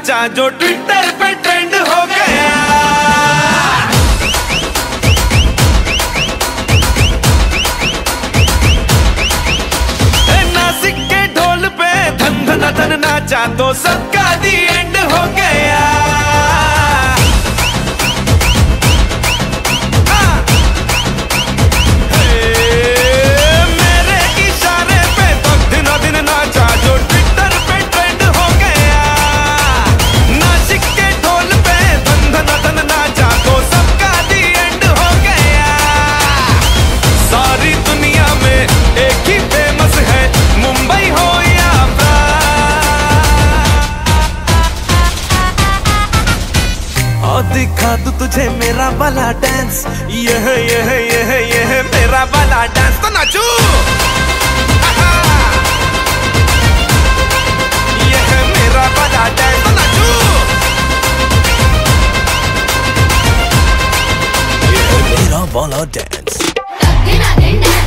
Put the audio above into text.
नाचा जो ट्विटर पे ट्रेंड हो गया। धन धन धन नाचा तो सबका दी दिखा दू तुझे मेरा वाला डांस यह यह यह यह मेरा वाला डांस तो नाचू। मेरा वाला डांस तो नाचू। मेरा डांस